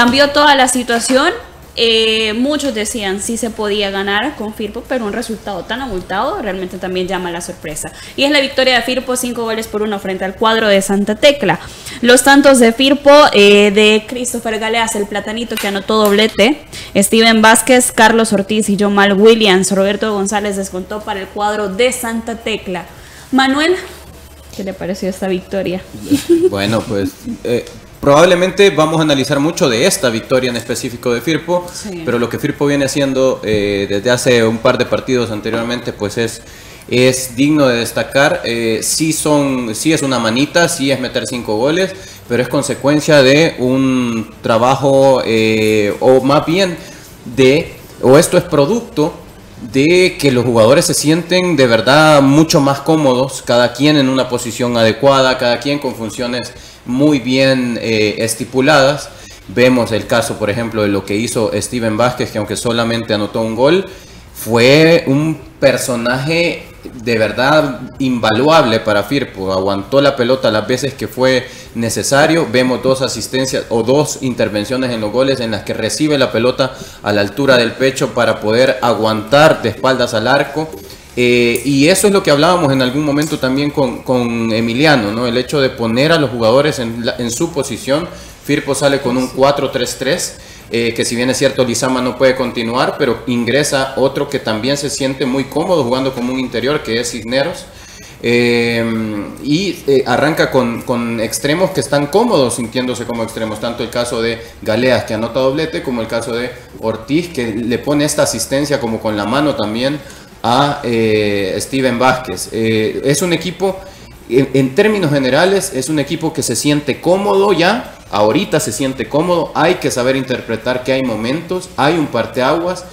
cambió toda la situación eh, muchos decían sí se podía ganar con Firpo, pero un resultado tan abultado realmente también llama la sorpresa. Y es la victoria de Firpo, cinco goles por uno frente al cuadro de Santa Tecla. Los tantos de Firpo, eh, de Christopher Galeas, el platanito que anotó doblete, Steven Vázquez, Carlos Ortiz y Jomal Williams, Roberto González descontó para el cuadro de Santa Tecla. Manuel, ¿qué le pareció esta victoria? Bueno, pues eh, Probablemente vamos a analizar mucho de esta victoria en específico de Firpo, pero lo que Firpo viene haciendo eh, desde hace un par de partidos anteriormente, pues es, es digno de destacar. Eh, sí, son, sí es una manita, sí es meter cinco goles, pero es consecuencia de un trabajo, eh, o más bien de, o esto es producto de que los jugadores se sienten de verdad mucho más cómodos, cada quien en una posición adecuada, cada quien con funciones muy bien eh, estipuladas. Vemos el caso, por ejemplo, de lo que hizo Steven Vázquez, que aunque solamente anotó un gol, fue un personaje de verdad invaluable para Firpo. Aguantó la pelota las veces que fue necesario. Vemos dos asistencias o dos intervenciones en los goles en las que recibe la pelota a la altura del pecho para poder aguantar de espaldas al arco eh, y eso es lo que hablábamos en algún momento también con, Emiliano, ¿no? El hecho de poner a los jugadores en, su posición. Firpo sale con un 4-3-3, eh, que si bien es cierto, Lizama no puede continuar, pero ingresa otro que también se siente muy cómodo jugando como un interior, que es Cisneros. Eh, y arranca con, con, extremos que están cómodos sintiéndose como extremos, tanto el caso de Galeas que anota doblete como el caso de Ortiz que le pone esta asistencia como con la mano también a eh, Steven Vázquez. Eh, es un equipo, en, términos generales, es un equipo que se siente cómodo ya, ahorita se siente cómodo, hay que saber interpretar que hay momentos, hay un parteaguas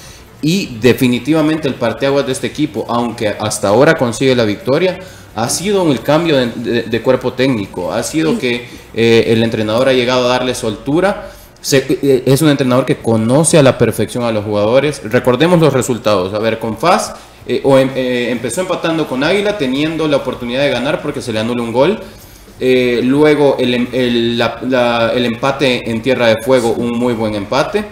y definitivamente el parteaguas de este equipo, aunque hasta ahora consigue la victoria, ha sido el cambio de, cuerpo técnico, ha sido que eh, el entrenador ha llegado a darle soltura. es un entrenador que conoce a la perfección a los jugadores. Recordemos los resultados. A ver, con Faz eh, o em, eh, empezó empatando con Águila teniendo la oportunidad de ganar porque se le anula un gol. Eh, luego el, em, el, el, empate en Tierra de Fuego, un muy buen empate.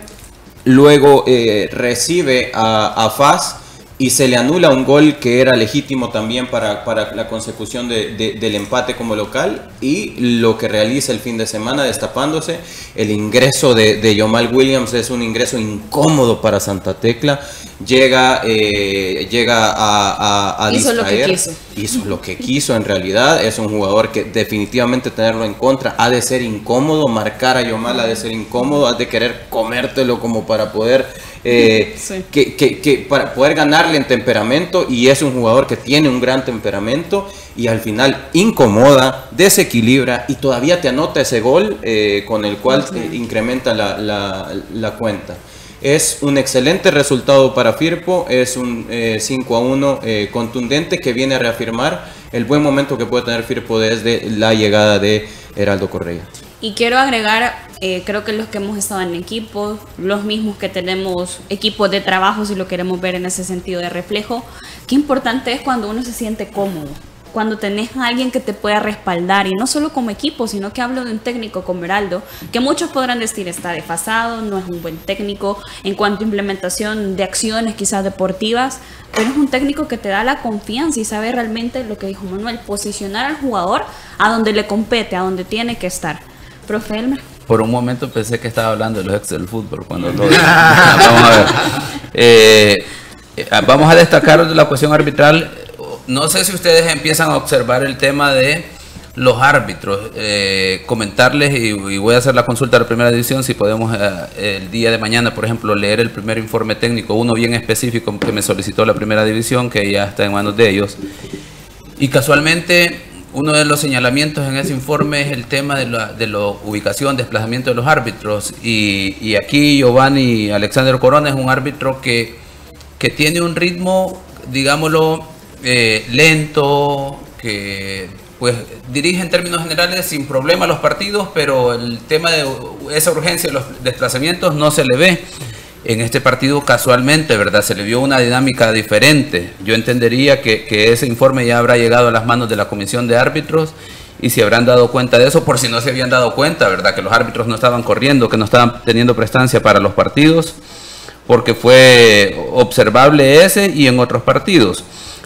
Luego recibe a, a Faz y se le anula un gol que era legítimo también para, para la consecución de, del empate como local y lo que realiza el fin de semana destapándose el ingreso de, de Yomal Williams es un ingreso incómodo para Santa Tecla llega eh, llega a, a, hizo lo que quiso. hizo lo que quiso en realidad es un jugador que definitivamente tenerlo en contra ha de ser incómodo marcar a Yomal ha de ser incómodo ha de querer comértelo como para poder eh, que, que, para poder ganarle en temperamento y es un jugador que tiene un gran temperamento y al final incomoda, desequilibra y todavía te anota ese gol eh, con el cual incrementa la, la, cuenta. Es un excelente resultado para Firpo, es un 5 eh, a 1 contundente que viene a reafirmar el buen momento que puede tener Firpo desde la llegada de Heraldo Correa. Y quiero agregar, eh, creo que los que hemos estado en equipo, los mismos que tenemos equipos de trabajo, si lo queremos ver en ese sentido de reflejo, qué importante es cuando uno se siente cómodo, cuando tenés a alguien que te pueda respaldar, y no solo como equipo, sino que hablo de un técnico como Heraldo, que muchos podrán decir está desfasado, no es un buen técnico en cuanto a implementación de acciones quizás deportivas, pero es un técnico que te da la confianza y sabe realmente lo que dijo Manuel, posicionar al jugador a donde le compete, a donde tiene que estar. Profe Elmer. Por un momento pensé que estaba hablando de los ex del fútbol cuando lo Vamos a ver. Eh, eh, vamos a destacar la cuestión arbitral. No sé si ustedes empiezan a observar el tema de los árbitros. Eh, comentarles y, voy a hacer la consulta de la primera división si podemos el día de mañana, por ejemplo, leer el primer informe técnico, uno bien específico que me solicitó la primera división, que ya está en manos de ellos. Y casualmente uno de los señalamientos en ese informe es el tema de la, de la ubicación, desplazamiento de los árbitros. Y, aquí Giovanni Alexander Corona es un árbitro que, que tiene un ritmo, digámoslo, eh, lento, que pues dirige en términos generales sin problema los partidos, pero el tema de esa urgencia de los desplazamientos no se le ve en este partido casualmente, ¿verdad? Se le vio una dinámica diferente. Yo entendería que, ese informe ya habrá llegado a las manos de la comisión de árbitros y si habrán dado cuenta de eso, por si no se habían dado cuenta, ¿verdad? Que los árbitros no estaban corriendo, que no estaban teniendo prestancia para los partidos, porque fue observable ese y en otros partidos.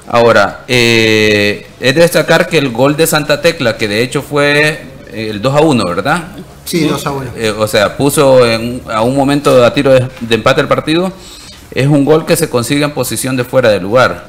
Ahora, eh, es de destacar que el gol de Santa Tecla, que de hecho fue el 2 a 1, ¿verdad? Sí, 2 a 1. Eh, o sea, puso a un momento a tiro de, de empate el partido. Es un gol que se consigue en posición de fuera de lugar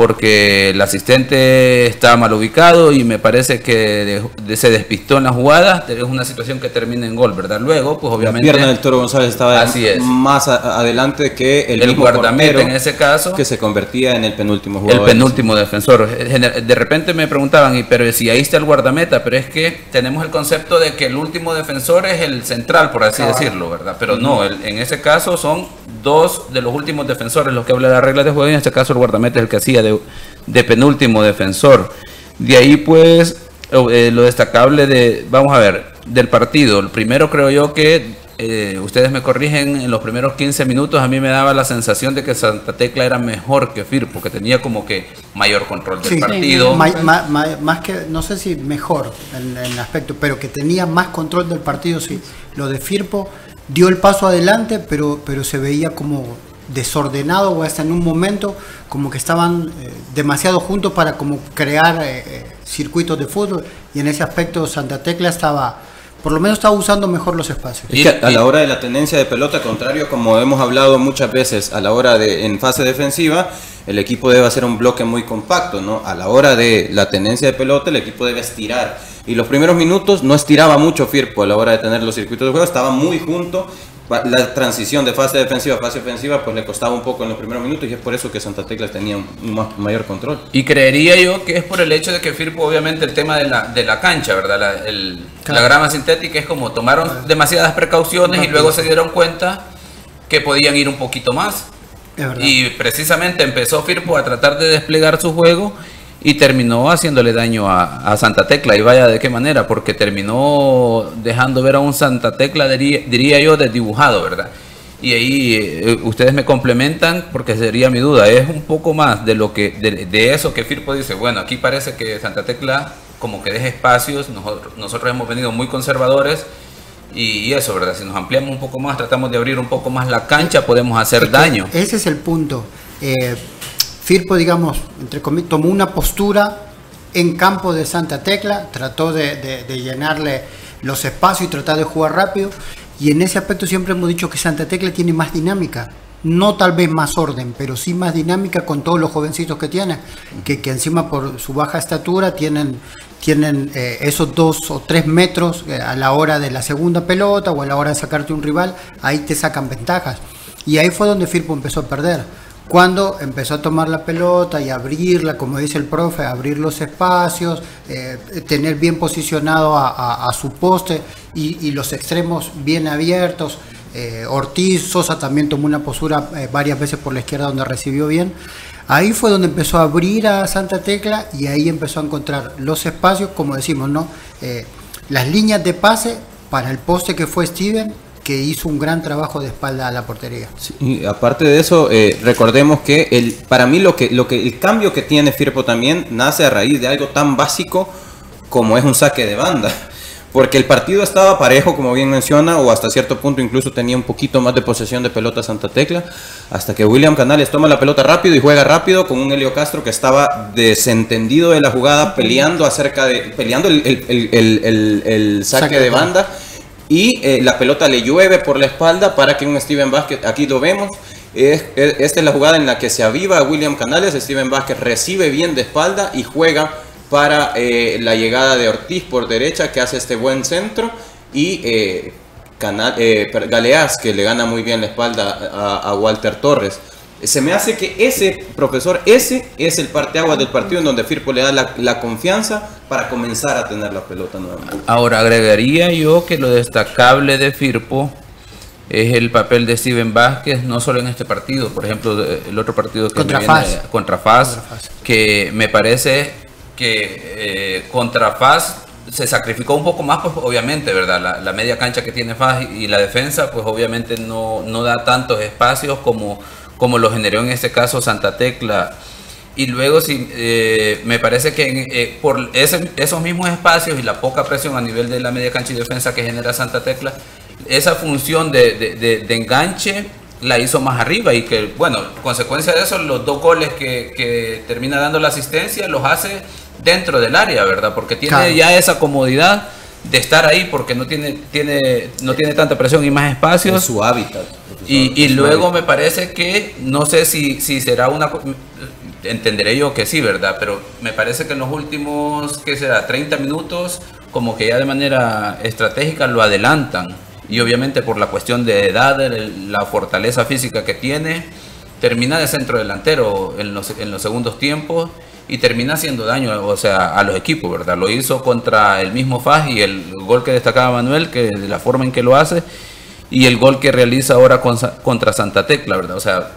porque el asistente estaba mal ubicado y me parece que se despistó en la jugada. Es una situación que termina en gol, ¿verdad? Luego, pues obviamente. La pierna del Toro González estaba más adelante que el, el guardameta en ese caso. Que se convertía en el penúltimo jugador. El penúltimo defensor. De repente me preguntaban, y pero si ahí está el guardameta, pero es que tenemos el concepto de que el último defensor es el central, por así decirlo, ¿verdad? Pero no, en ese caso son dos de los últimos defensores los que habla de la regla de juego y en este caso el guardameta es el que hacía de, penúltimo defensor. De ahí pues eh, lo destacable de, vamos a ver, del partido. El primero creo yo que eh, ustedes me corrigen, en los primeros 15 minutos a mí me daba la sensación de que Santa Tecla era mejor que Firpo, que tenía como que mayor control del partido. más que, no sé si mejor en, el aspecto, pero que tenía más control del partido, sí. Lo de Firpo dio el paso adelante, pero, pero se veía como desordenado o hasta en un momento como que estaban eh, demasiado juntos para como crear eh, eh, circuitos de fútbol y en ese aspecto Santa Tecla estaba por lo menos estaba usando mejor los espacios. Y a la hora de la tenencia de pelota, contrario, como hemos hablado muchas veces, a la hora de en fase defensiva, el equipo debe hacer un bloque muy compacto, ¿no? A la hora de la tenencia de pelota, el equipo debe estirar y los primeros minutos no estiraba mucho Firpo a la hora de tener los circuitos de juego, estaba muy junto. La transición de fase defensiva a fase ofensiva pues le costaba un poco en los primeros minutos y es por eso que Santa Tecla tenía un, mayor control. Y creería yo que es por el hecho de que Firpo obviamente el tema de la, de la cancha, ¿verdad? La, la grama sintética es como tomaron demasiadas precauciones y luego se dieron cuenta que podían ir un poquito más. Y precisamente empezó Firpo a tratar de desplegar su juego y terminó haciéndole daño a, Santa Tecla. Y vaya de qué manera, porque terminó dejando ver a un Santa Tecla, diría, yo, desdibujado, ¿verdad? Y ahí eh, ustedes me complementan porque sería mi duda, es un poco más de lo que de, eso que Firpo dice, bueno, aquí parece que Santa Tecla como que deja espacios, nosotros, nosotros hemos venido muy conservadores y, eso, ¿verdad? Si nos ampliamos un poco más, tratamos de abrir un poco más la cancha, podemos hacer daño. Ese es el punto. Eh, Firpo, digamos, entre comillas, tomó una postura en campo de Santa Tecla, trató de, llenarle los espacios y tratar de jugar rápido. Y en ese aspecto siempre hemos dicho que Santa Tecla tiene más dinámica. No tal vez más orden, pero sí más dinámica con todos los jovencitos que tiene. Que, encima por su baja estatura tienen, eh, esos dos o tres metros eh, a la hora de la segunda pelota o a la hora de sacarte un rival. Ahí te sacan ventajas. Y ahí fue donde Firpo empezó a perder cuando empezó a tomar la pelota y abrirla, como dice el profe, abrir los espacios, eh, tener bien posicionado a, su poste y, los extremos bien abiertos. Eh, Ortiz, Sosa también tomó una postura eh, varias veces por la izquierda donde recibió bien. Ahí fue donde empezó a abrir a Santa Tecla y ahí empezó a encontrar los espacios, como decimos, ¿no? las líneas de pase para el poste que fue Steven que hizo un gran trabajo de espalda a la portería. y aparte de eso, eh, recordemos que el, para mí lo que, lo que el cambio que tiene Firpo también nace a raíz de algo tan básico como es un saque de banda. Porque el partido estaba parejo, como bien menciona, o hasta cierto punto incluso tenía un poquito más de posesión de pelota Santa Tecla, hasta que William Canales toma la pelota rápido y juega rápido con un Helio Castro que estaba desentendido de la jugada, peleando acerca de, peleando el, el, saque, de banda y eh, la pelota le llueve por la espalda para que un Steven Vázquez, aquí lo vemos, esta es la jugada en la que se aviva William Canales, Steven Vázquez recibe bien de espalda y juega para eh, la llegada de Ortiz por derecha que hace este buen centro y eh, Galeaz que le gana muy bien la espalda a Walter Torres se me hace que ese profesor, ese es el parteaguas del partido en donde Firpo le da la, confianza para comenzar a tener la pelota nuevamente. Ahora agregaría yo que lo destacable de Firpo es el papel de Steven Vázquez, no solo en este partido, por ejemplo, el otro partido que contra, contra, Faz, que me parece que eh, contra Faz se sacrificó un poco más, pues obviamente, ¿verdad? La, media cancha que tiene Faz y, la defensa, pues obviamente no, no da tantos espacios como como lo generó en este caso Santa Tecla. Y luego, sí, eh, me parece que eh, por esos mismos espacios y la poca presión a nivel de la media cancha y defensa que genera Santa Tecla, esa función de, enganche la hizo más arriba y que, bueno, consecuencia de eso, los dos goles que, termina dando la asistencia los hace dentro del área, ¿verdad? Porque tiene ya esa comodidad de estar ahí porque no tiene, tiene, no tiene tanta presión y más espacio. Es su hábitat. Y, luego me parece que, no sé si, si será una... Entenderé yo que sí, ¿verdad? Pero me parece que en los últimos, ¿qué será? 30 minutos, como que ya de manera estratégica lo adelantan. Y obviamente por la cuestión de edad, la fortaleza física que tiene, termina de centro delantero en los, en los segundos tiempos y termina haciendo daño o sea, a los equipos, ¿verdad? Lo hizo contra el mismo Faj y el gol que destacaba Manuel, que de la forma en que lo hace, y el gol que realiza ahora contra Santa Tecla, ¿verdad? O sea,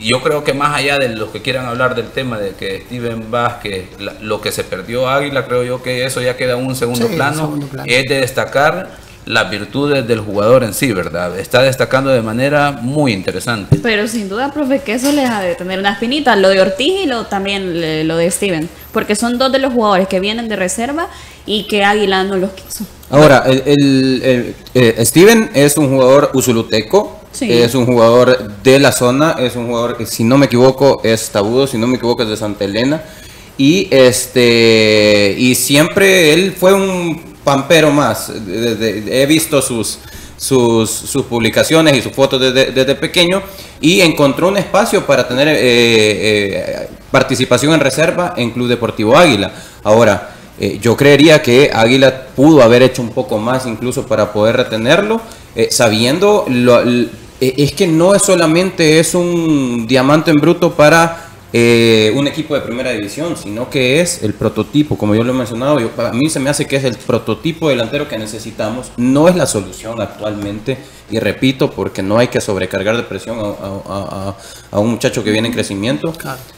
yo creo que más allá de los que quieran hablar del tema de que Steven Vázquez, lo que se perdió Águila, creo yo que eso ya queda en un segundo, plano, es de destacar las virtudes del jugador en sí, ¿verdad? Está destacando de manera muy interesante. Pero sin duda, profe, que eso les ha de tener una espinita, lo de Ortiz y lo, también lo de Steven, porque son dos de los jugadores que vienen de reserva y que Águila no los quiso. Ahora, el, eh, Steven es un jugador usuluteco, es un jugador de la zona, es un jugador, si no me equivoco, es tabudo, si no me equivoco, es de Santa Elena. Y este y siempre él fue un pampero más. he visto sus, sus, publicaciones y sus fotos desde, pequeño y encontró un espacio para tener eh, eh, participación en reserva en Club Deportivo Águila. Ahora, eh, yo creería que Águila pudo haber hecho un poco más incluso para poder retenerlo, sabiendo, lo, es que no es solamente es un diamante en bruto para eh, un equipo de primera división, sino que es el prototipo, como yo lo he mencionado, yo, a mí se me hace que es el prototipo delantero que necesitamos, no es la solución actualmente, y repito, porque no hay que sobrecargar de presión a, un muchacho que viene en crecimiento,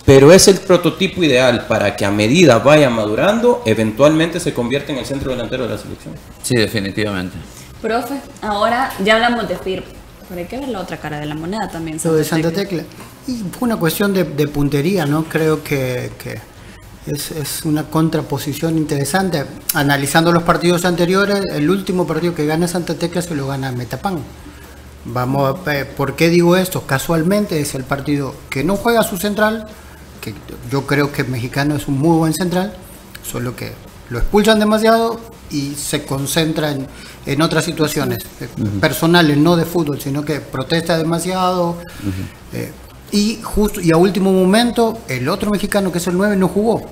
pero es el prototipo ideal para que a medida vaya madurando, eventualmente se convierta en el centro delantero de la selección. Sí, definitivamente. Profe, ahora ya hablamos de FIRP, pero hay que ver la otra cara de la moneda también. Lo de Santa Tecla. Y una cuestión de, puntería, ¿no? Creo que, es, una contraposición interesante. Analizando los partidos anteriores, el último partido que gana Santa Tecla se lo gana Metapan. Vamos a ver, ¿por qué digo esto? Casualmente es el partido que no juega su central, que yo creo que el mexicano es un muy buen central, solo que lo expulsan demasiado y se concentra en, otras situaciones eh, personales, no de fútbol, sino que protesta demasiado. Y justo y a último momento, el otro mexicano que es el 9 no jugó.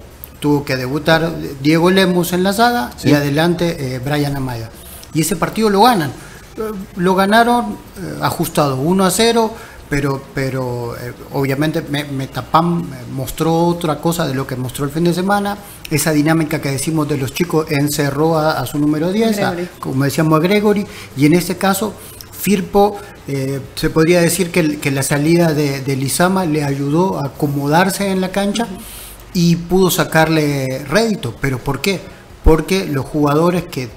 Tuvo que debutar Diego Lemus en la saga y adelante eh, Brian Amaya. Y ese partido lo ganan. Eh, lo ganaron eh, ajustado 1 a 0, pero, pero obviamente Metapam mostró otra cosa de lo que mostró el fin de semana. Esa dinámica que decimos de los chicos encerró a, su número 10, como decíamos a Gregory, y en este caso Firpo eh, se podría decir que, la salida de, de, Lizama le ayudó a acomodarse en la cancha y pudo sacarle rédito. ¿Pero por qué? Porque los jugadores que,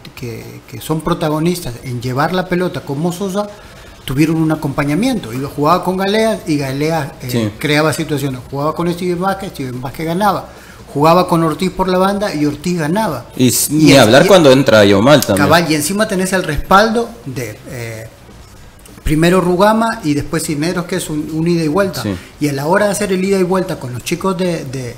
son protagonistas en llevar la pelota como Sosa tuvieron un acompañamiento. Y lo jugaba con Galea y Galea eh, creaba situaciones. Jugaba con Steven Vázquez, Steven Vázquez ganaba. Jugaba con Ortiz por la banda y Ortiz ganaba. Y, ni hablar cuando entra Yomal también. Cabal, y encima tenés el respaldo de... Eh, primero Rugama y después Cineros, que es un, ida y vuelta. Y a la hora de hacer el ida y vuelta con los chicos de,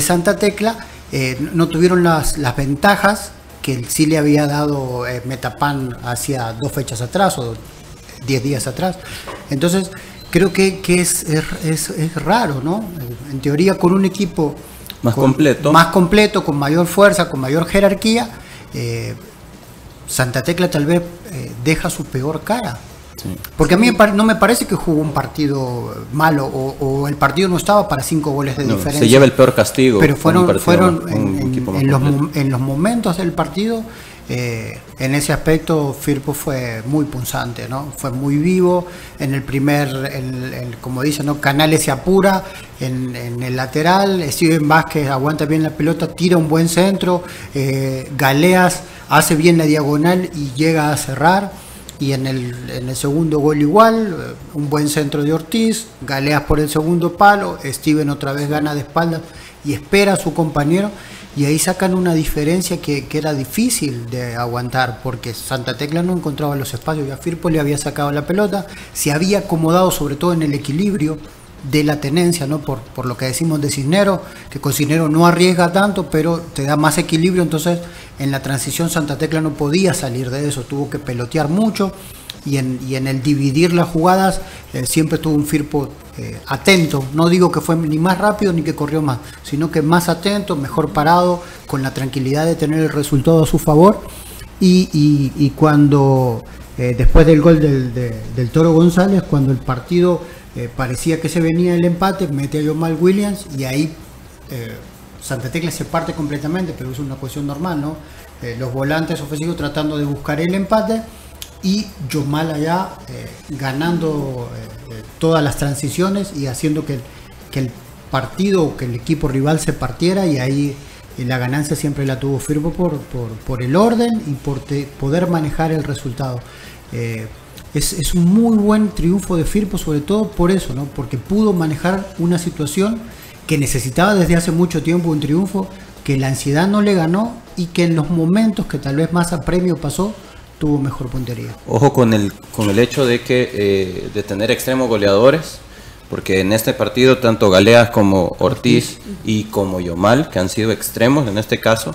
Santa Tecla, eh, no tuvieron las, las, ventajas que sí le había dado eh, Metapan hacia dos fechas atrás o diez días atrás. Entonces, creo que, es, es, raro, ¿no? En teoría, con un equipo más completo, más completo con mayor fuerza, con mayor jerarquía, eh, Santa Tecla tal vez deja su peor cara. Porque a mí no me parece que jugó un partido malo o, el partido no estaba para cinco goles de diferencia. Se lleva el peor castigo. Pero fueron, fueron en, los, momentos del partido, eh, en ese aspecto Firpo fue muy punzante, ¿no? Fue muy vivo. En el primer, como dicen, ¿no? Canales se apura en, el lateral. Steven Vázquez aguanta bien la pelota, tira un buen centro. Eh, Galeas hace bien la diagonal y llega a cerrar y en el, en el segundo gol igual, un buen centro de Ortiz, Galeas por el segundo palo, Steven otra vez gana de espaldas y espera a su compañero y ahí sacan una diferencia que, que, era difícil de aguantar porque Santa Tecla no encontraba los espacios. Y a Firpo le había sacado la pelota, se había acomodado sobre todo en el equilibrio de la tenencia, ¿no? Por, por lo que decimos de Cisnero, que con Cisnero no arriesga tanto, pero te da más equilibrio, entonces en la transición Santa Tecla no podía salir de eso, tuvo que pelotear mucho. Y en, y en el dividir las jugadas eh, siempre tuvo un Firpo eh, atento, no digo que fue ni más rápido ni que corrió más, sino que más atento, mejor parado, con la tranquilidad de tener el resultado a su favor y, cuando eh, después del gol del, de, del Toro González, cuando el partido eh, parecía que se venía el empate, mete a Yomal Williams y ahí Santa Tecla se parte completamente, pero es una cuestión normal, ¿no? Los volantes ofensivos tratando de buscar el empate y Yomal allá ganando todas las transiciones y haciendo que, el partido, que el equipo rival se partiera y ahí la ganancia siempre la tuvo Firpo por, el orden y por poder manejar el resultado. Eh, es, es, un muy buen triunfo de Firpo, sobre todo por eso, ¿no? porque pudo manejar una situación que necesitaba desde hace mucho tiempo un triunfo, que la ansiedad no le ganó y que en los momentos que tal vez más a premio pasó, tuvo mejor puntería. Ojo con el, con el hecho de que eh, de tener extremos goleadores, porque en este partido tanto Galeas como Ortiz y como Yomal, que han sido extremos en este caso,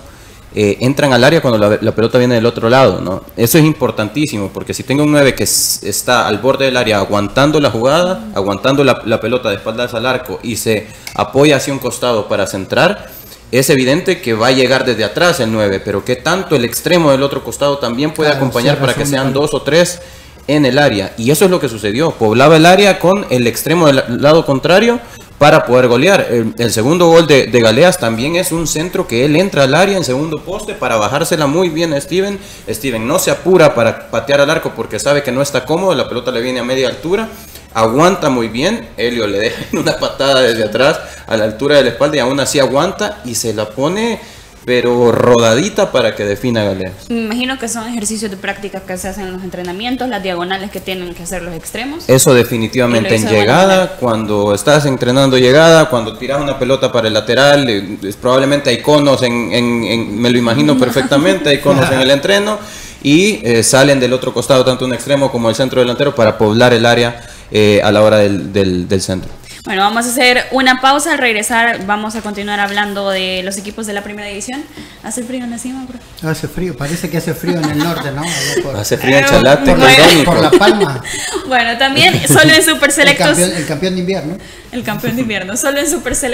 eh, entran al área cuando la, la, pelota viene del otro lado, ¿no? Eso es importantísimo, porque si tengo un 9 que está al borde del área aguantando la jugada, aguantando la, la, pelota de espaldas al arco y se apoya hacia un costado para centrar, es evidente que va a llegar desde atrás el 9, pero que tanto el extremo del otro costado también puede claro, acompañar para que sean dos o tres en el área. Y eso es lo que sucedió. Poblaba el área con el extremo del lado contrario para poder golear. El, el segundo gol de, de, Galeas también es un centro que él entra al área en segundo poste para bajársela muy bien a Steven. Steven no se apura para patear al arco porque sabe que no está cómodo, la pelota le viene a media altura. Aguanta muy bien, Helio le deja una patada desde atrás a la altura de la espalda y aún así aguanta y se la pone pero rodadita para que defina Galeas. Me imagino que son ejercicios de práctica que se hacen en los entrenamientos, las diagonales que tienen que hacer los extremos. Eso definitivamente en llegada, cuando estás entrenando llegada, cuando tiras una pelota para el lateral, es, probablemente hay conos, en, en, en, me lo imagino perfectamente, hay conos en el entreno y eh, salen del otro costado tanto un extremo como el centro delantero para poblar el área eh, a la hora del, del, del centro. Bueno, vamos a hacer una pausa. Al regresar vamos a continuar hablando de los equipos de la primera división. ¿Hace frío en la cima, bro? Hace frío, parece que hace frío en el norte, ¿no? Por, hace frío en Chalate, por, bueno. por, La Palma. bueno, también solo en Super Selectos. El campeón, el campeón de invierno. El campeón de invierno. Solo en Super Selectos.